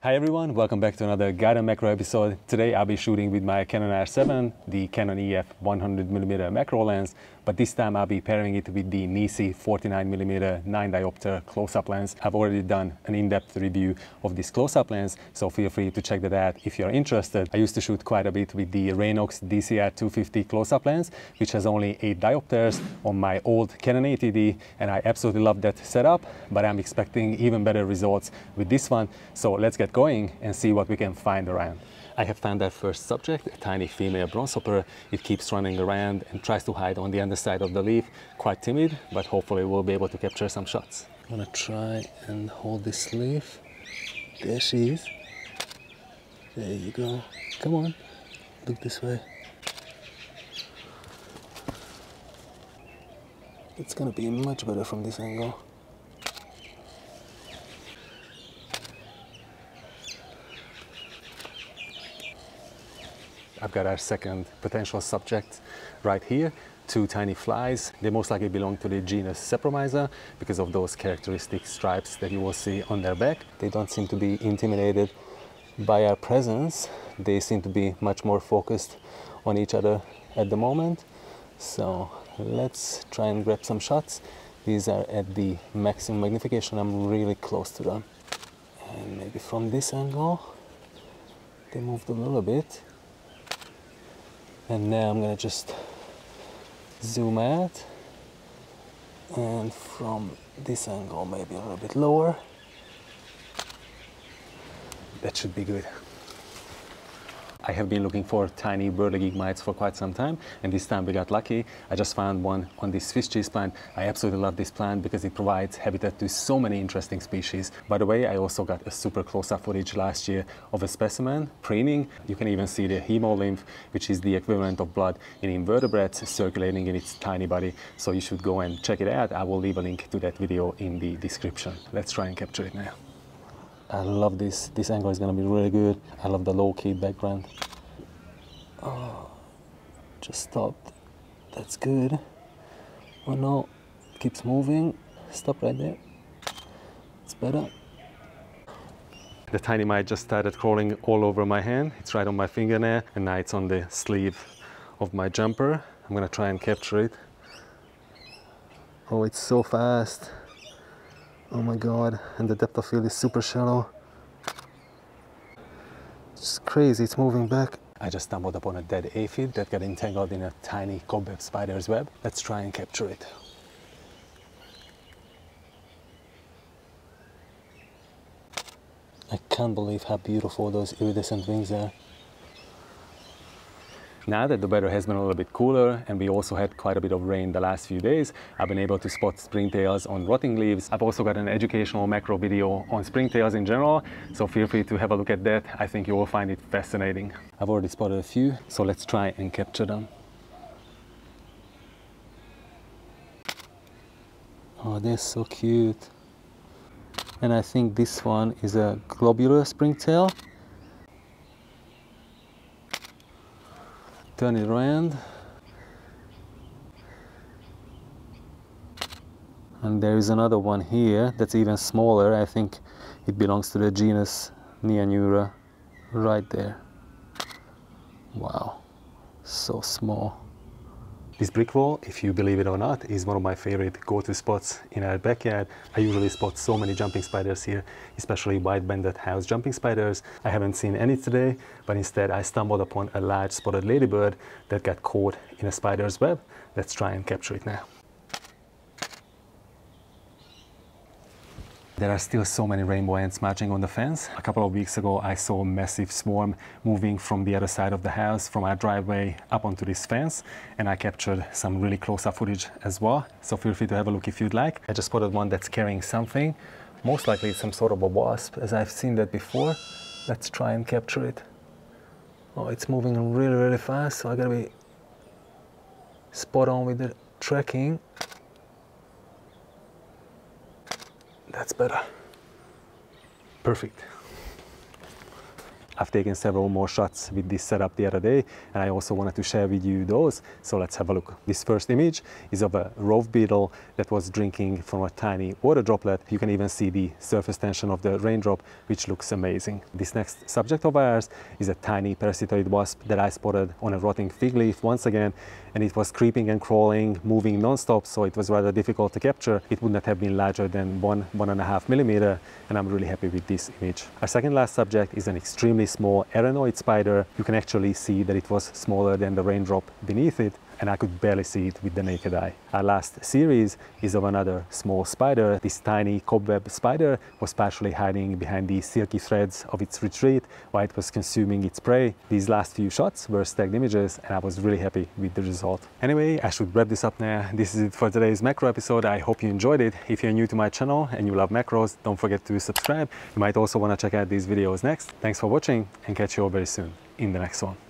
Hi everyone, welcome back to another Guide Macro episode. Today I'll be shooting with my Canon R7, the Canon EF 100mm macro lens, but this time I'll be pairing it with the NiSi 49mm 9 diopter close-up lens. I've already done an in-depth review of this close-up lens, so feel free to check that out if you're interested. I used to shoot quite a bit with the Raynox DCR 250 close-up lens, which has only 8 diopters on my old Canon 80D, and I absolutely love that setup, but I'm expecting even better results with this one, so let's get going and see what we can find around. I have found that first subject, a tiny female bronze hopper. It keeps running around and tries to hide on the underside of the leaf. Quite timid, but hopefully we'll be able to capture some shots. I'm gonna try and hold this leaf. There she is. There you go. Come on, look this way. It's gonna be much better from this angle. I've got our second potential subject right here. Two tiny flies. They most likely belong to the genus Sapromyza because of those characteristic stripes that you will see on their back. They don't seem to be intimidated by our presence. They seem to be much more focused on each other at the moment. So let's try and grab some shots. These are at the maximum magnification. I'm really close to them. And maybe from this angle, they moved a little bit. And now I'm gonna just zoom out and from this angle maybe a little bit lower. That should be good. I have been looking for tiny whirligig mites for quite some time and this time we got lucky. I just found one on this Swiss cheese plant. I absolutely love this plant because it provides habitat to so many interesting species. By the way, I also got a super close-up footage last year of a specimen preening. You can even see the hemolymph, which is the equivalent of blood in invertebrates circulating in its tiny body. So you should go and check it out. I will leave a link to that video in the description. Let's try and capture it now. I love this. This angle is gonna be really good. I love the low-key background. Oh, just stopped. That's good. Oh no, keeps moving. Stop right there. It's better. The tiny mite just started crawling all over my hand. It's right on my fingernail and now it's on the sleeve of my jumper. I'm gonna try and capture it. Oh, it's so fast. Oh my god, and the depth of field is super shallow. It's crazy, it's moving back. I just stumbled upon a dead aphid that got entangled in a tiny cobweb spider's web. Let's try and capture it. I can't believe how beautiful those iridescent wings are. Now that the weather has been a little bit cooler and we also had quite a bit of rain the last few days, I've been able to spot springtails on rotting leaves. I've also got an educational macro video on springtails in general, so feel free to have a look at that. I think you will find it fascinating. I've already spotted a few, so let's try and capture them. Oh, they're so cute. And I think this one is a globular springtail. Turn it around. And there is another one here that's even smaller. I think it belongs to the genus Neanura right there. Wow. So small this brick wall, if you believe it or not, is one of my favorite go-to spots in our backyard. I usually spot so many jumping spiders here, especially white-banded house jumping spiders. I haven't seen any today, but instead I stumbled upon a large spotted ladybird that got caught in a spider's web. Let's try and capture it now. There are still so many rainbow ants marching on the fence. A couple of weeks ago, I saw a massive swarm moving from the other side of the house, from our driveway up onto this fence, and I captured some really close-up footage as well. So feel free to have a look if you'd like. I just spotted one that's carrying something. Most likely some sort of a wasp, as I've seen that before. Let's try and capture it. Oh, it's moving really, really fast, so I gotta be spot on with the tracking. That's better. Perfect. I've taken several more shots with this setup the other day and I also wanted to share with you those. So let's have a look. This first image is of a rove beetle that was drinking from a tiny water droplet. You can even see the surface tension of the raindrop, which looks amazing. This next subject of ours is a tiny parasitoid wasp that I spotted on a rotting fig leaf once again and it was creeping and crawling, moving non-stop, so it was rather difficult to capture. It would not have been larger than one, one and a half millimeter, and I'm really happy with this image. Our second last subject is an extremely small arachnoid spider. You can actually see that it was smaller than the raindrop beneath it, and I could barely see it with the naked eye. Our last series is of another small spider. This tiny cobweb spider was partially hiding behind the silky threads of its retreat while it was consuming its prey. These last few shots were stacked images and I was really happy with the result. Anyway, I should wrap this up now. This is it for today's macro episode. I hope you enjoyed it. If you're new to my channel and you love macros, don't forget to subscribe. You might also want to check out these videos next. Thanks for watching and catch you all very soon in the next one.